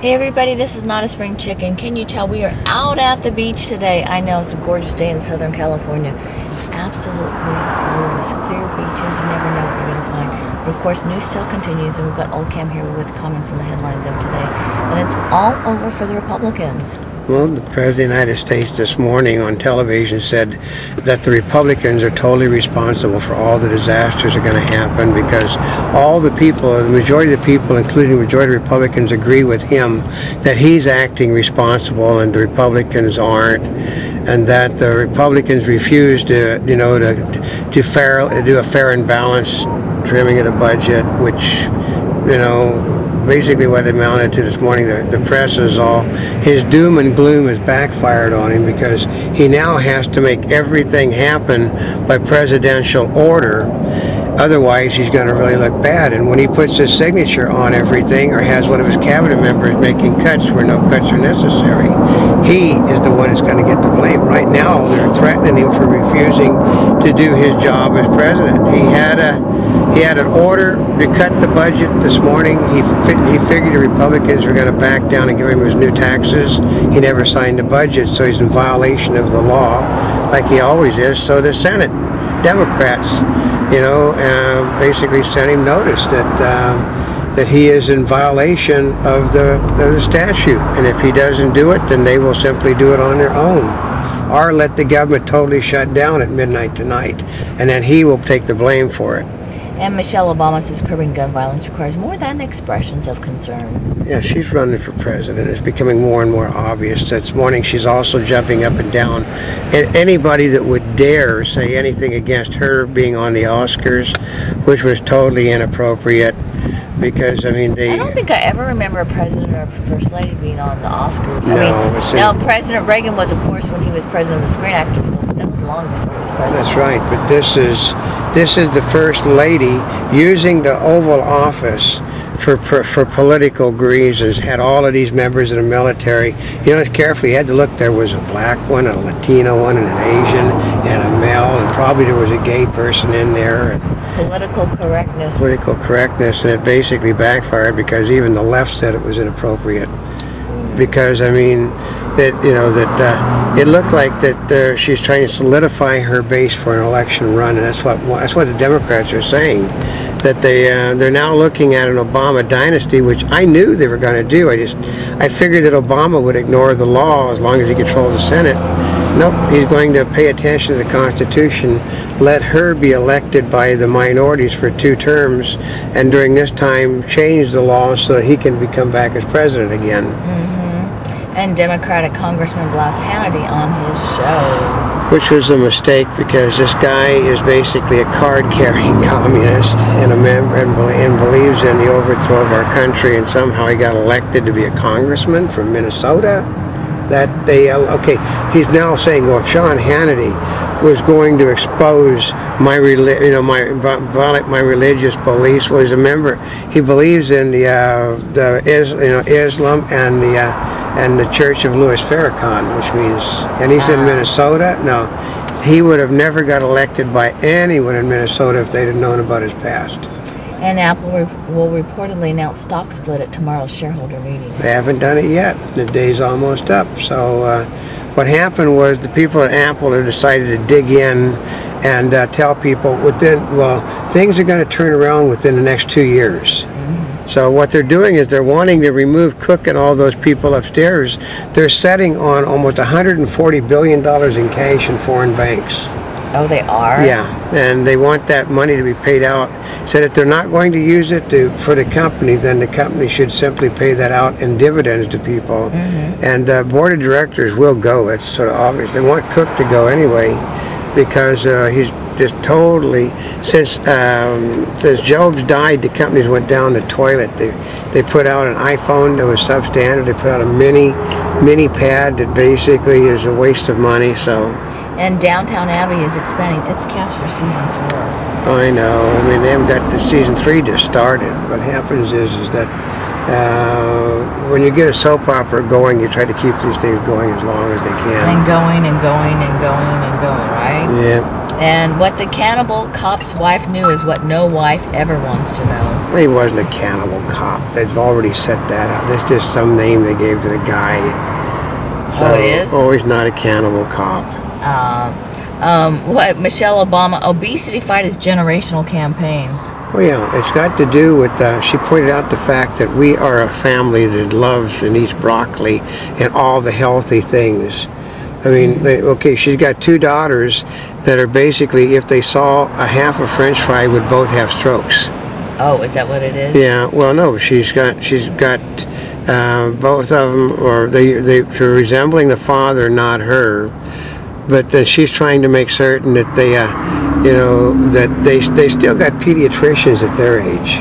Hey everybody, this is Not a Spring Chicken. Can you tell we are out at the beach today? I know it's a gorgeous day in Southern California. Absolutely gorgeous. Clear beaches, you never know what you're going to find. But of course, news still continues, and we've got Oldecam here with comments on the headlines of today. And it's all over for the Republicans. Well, the President of the United States this morning on television said that the Republicans are totally responsible for all the disasters that are going to happen because all the people, the majority of the people, including the majority of Republicans, agree with him that he's acting responsible and the Republicans aren't, and that the Republicans refuse to, you know, to to fair do a fair and balanced trimming of the budget, which, you know, basically what it amounted to this morning. The, the press is all his doom and gloom has backfired on him because he now has to make everything happen by presidential order. Otherwise, he's going to really look bad. And when he puts his signature on everything or has one of his cabinet members making cuts where no cuts are necessary, he is the one that's going to get the blame. Right now, they're threatening him for refusing to do his job as president. He had a he had an order to cut the budget this morning. He he figured the Republicans were going to back down and give him his new taxes. He never signed the budget, so he's in violation of the law, like he always is. So the Senate Democrats, you know, uh, basically sent him notice that. Uh, that he is in violation of the, of the statute. And if he doesn't do it, then they will simply do it on their own. Or let the government totally shut down at midnight tonight. And then he will take the blame for it. And Michelle Obama says curbing gun violence requires more than expressions of concern. Yeah, she's running for president. It's becoming more and more obvious. This morning she's also jumping up and down. And anybody that would dare say anything against her being on the Oscars, which was totally inappropriate, because I mean they. I don't think I ever remember a president or a first lady being on the Oscars. No, I mean, now President Reagan was, of course, when he was president of the Screen Actors Guild, but that was long before he was president. That's right, but this is this is the first lady using the Oval Office for, for, for political reasons. Had all of these members of the military. You know, carefully. You had to look. There was a black one, a Latino one, and an Asian, and a male, and probably there was a gay person in there. And, political correctness. Political correctness, and it basically backfired because even the left said it was inappropriate. Because I mean, that you know that uh, it looked like that uh, she's trying to solidify her base for an election run, and that's what that's what the Democrats are saying. That they uh, they're now looking at an Obama dynasty, which I knew they were going to do. I just I figured that Obama would ignore the law as long as he controlled the Senate Nope, he's going to pay attention to the Constitution, let her be elected by the minorities for two terms, and during this time change the law so he can become back as president again. Mm-hmm. And Democratic Congressman blast Hannity on his show. Which was a mistake because this guy is basically a card-carrying communist and a member and, and believes in the overthrow of our country, and somehow he got elected to be a congressman from Minnesota that they uh, okay he's now saying well Sean Hannity was going to expose my you know my violate my religious beliefs well he's a member he believes in the uh, the is, you know Islam and the uh, and the Church of Louis Farrakhan which means and he's in Minnesota no he would have never got elected by anyone in Minnesota if they'd have known about his past and Apple will reportedly announce stock split at tomorrow's shareholder meeting. They haven't done it yet. The day's almost up. So uh, what happened was the people at Apple have decided to dig in and uh, tell people within, well, things are going to turn around within the next two years. Mm-hmm. So what they're doing is they're wanting to remove Cook and all those people upstairs. They're setting on almost $140 billion in cash in foreign banks. Oh, they are? Yeah, and they want that money to be paid out. Said if they're not going to use it to, for the company, then the company should simply pay that out in dividends to people. Mm-hmm. And the board of directors will go. It's sort of obvious. They want Cook to go anyway because uh, he's just totally since um, since Jobs died, the companies went down the toilet. They they put out an iPhone that was substandard. They put out a mini mini pad that basically is a waste of money. So and Downton Abbey is expanding its cast for season four. I know. I mean, they haven't got the season three just started. What happens is, is that uh, when you get a soap opera going, you try to keep these things going as long as they can. And going and going and going and going, right? Yeah. And what the cannibal cop's wife knew is what no wife ever wants to know. He wasn't a cannibal cop. They've already set that out. That's just some name they gave to the guy. So, Oh, it is? Oh, he's not a cannibal cop. Um, um, what Michelle Obama obesity fight is generational campaign. Well, yeah, it's got to do with, uh, she pointed out the fact that we are a family that loves and eats broccoli and all the healthy things. I mean, they, okay, she's got two daughters that are basically, if they saw a half a french fry, would both have strokes. Oh, is that what it is? Yeah, well, no, she's got, she's got uh, both of them, or they, they, they're resembling the father, not her. But then she's trying to make certain that they, uh, you know, that they, they still got pediatricians at their age.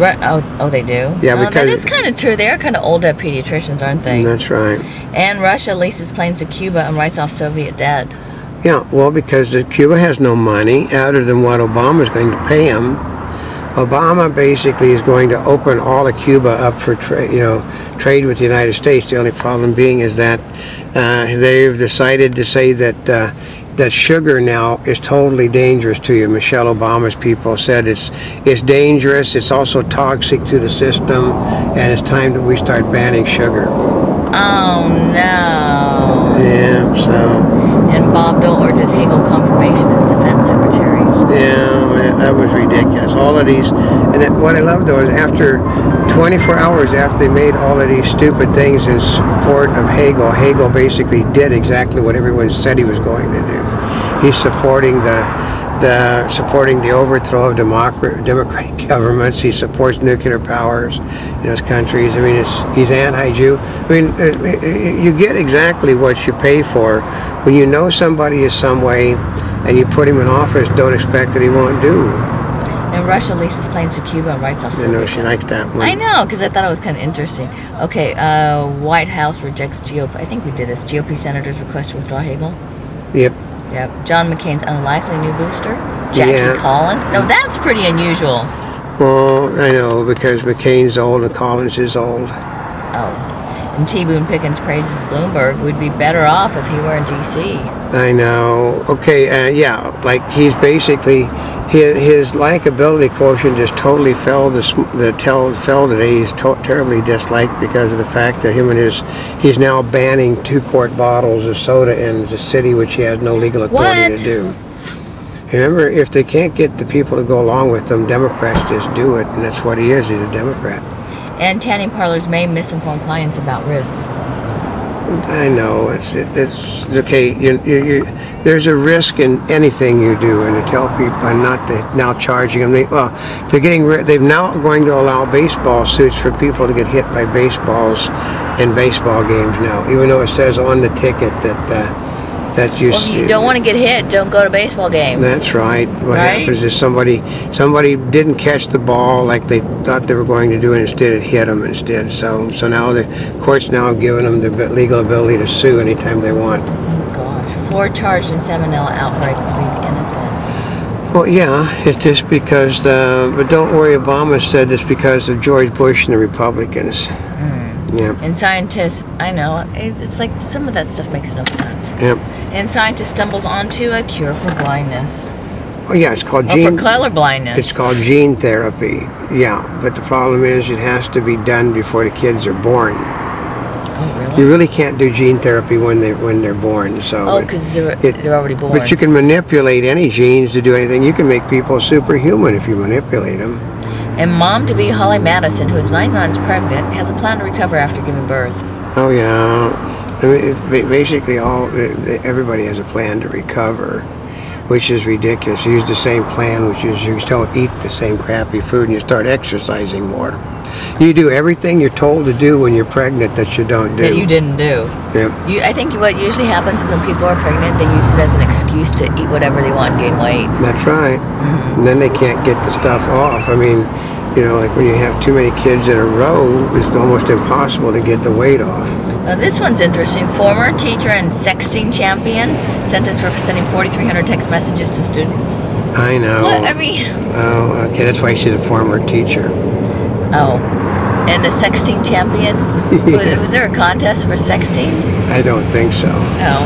Right. Oh, oh, they do. Yeah, oh, because- is kind of true. They are kind of old at pediatricians, aren't they? That's right. And Russia leases planes to Cuba and writes off Soviet debt. Yeah, well, because uh, Cuba has no money other than what Obama's going to pay him. Obama basically is going to open all of Cuba up for trade, you know, trade with the United States. The only problem being is that uh, they've decided to say that uh, that sugar now is totally dangerous to you. Michelle Obama's people said it's it's dangerous. It's also toxic to the system, and it's time that we start banning sugar. Oh no. Yeah, so. And Bob Dole urges Hagel confirmation as defense secretary. Yeah, that was ridiculous. All of these, and it, what I love though is after 24 hours after they made all of these stupid things in support of Hagel, Hagel basically did exactly what everyone said he was going to do. He's supporting the the supporting the overthrow of democratic democratic governments. He supports nuclear powers in those countries. I mean, it's he's anti-Jew. I mean, uh, uh, you get exactly what you pay for when you know somebody is some way and you put him in office, don't expect that he won't do. And Russia leases planes to Cuba and writes off I know she liked that one. I know, because I thought it was kind of interesting. Okay, uh, White House rejects GOP. I think we did this. GOP senators request to withdraw Hagel. Yep. Yep. John McCain's unlikely new booster. Jackie Yeah. Collins. No, that's pretty unusual. Well, I know because McCain's old and Collins is old. Oh. And T. Boone Pickens praises Bloomberg We'd be better off if he were in D.C. I know. Okay, uh, yeah, like he's basically his, his likability quotient just totally fell. The sm- the tell fell today. He's to- terribly disliked because of the fact that him and his he's now banning two quart bottles of soda in the city, which he has no legal authority What? to do. Remember, if they can't get the people to go along with them, Democrats just do it, and that's what he is. He's a Democrat. And tanning parlors may misinform clients about risks. I know it's it, it's okay. You, you, you, there's a risk in anything you do, and to tell people and not to now charging them. They, well, they're getting rid. They've now going to allow baseball suits for people to get hit by baseballs in baseball games now, even though it says on the ticket that uh, that you. Well, if you don't want to get hit, don't go to baseball games. That's right. What Right? happens is somebody somebody didn't catch the ball like they thought they were going to do, and instead it hit them instead. So so now the courts now have given them the legal ability to sue anytime they want. Oh, gosh. Ford charged in Salmonella outright plead innocent. Well, yeah, it's just because the. But don't worry, Obama said it's because of George Bush and the Republicans. Hmm. Yeah. And scientists, I know, it's like some of that stuff makes no sense. Yeah. And scientist stumbles onto a cure for blindness. Oh, yeah. It's called gene. for color blindness. It's called gene therapy. Yeah, but the problem is it has to be done before the kids are born. oh, You really? really can't do gene therapy when they when they're born. So. Oh, because they're, it- they're already born. But you can manipulate any genes to do anything. You can make people superhuman if you manipulate them. And mom to be Holly Madison, who is nine months pregnant, has a plan to recover after giving birth. Oh yeah. I mean, basically, all uh, everybody has a plan to recover, which is ridiculous. You use the same plan, which is you don't eat the same crappy food, and you start exercising more. You do everything you're told to do when you're pregnant that you don't do. That you didn't do. Yeah. You, I think what usually happens is when people are pregnant, they use it as an excuse to eat whatever they want and gain weight. That's right. Mm-hmm. And then they can't get the stuff off. I mean, you know, like when you have too many kids in a row, it's almost impossible to get the weight off. Now this one's interesting. Former teacher and sexting champion sentenced for sending 4,300 text messages to students. I know. What? I mean, Oh, okay. That's why she's a former teacher. oh. And the sexting champion? was, was there a contest for sexting? I don't think so. No.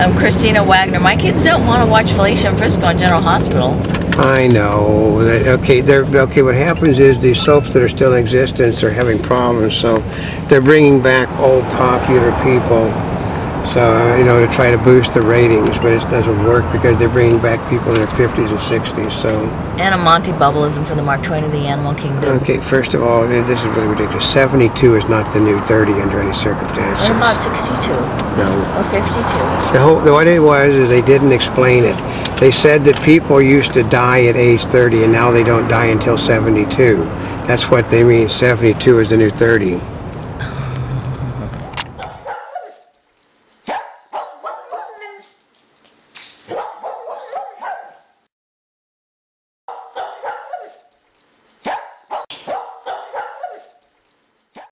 Um, Kristina Wagner. My kids don't want to watch Felicia and Frisco on General Hospital. I know. That, okay, they're okay. What happens is these soaps that are still in existence are having problems, so they're bringing back old popular people. So you know to try to boost the ratings, but it doesn't work because they're bringing back people in their 50s and 60s. So And a Monty Bubbleism from the Mark Twain of the Animal Kingdom. okay, first of all, this is really ridiculous. 72 is not the new 30 under any circumstances. What about 62 No. or 52? The whole, the what it was is they didn't explain it. They said that people used to die at age 30 and now they don't die until 72. That's what they mean. 72 is the new 30.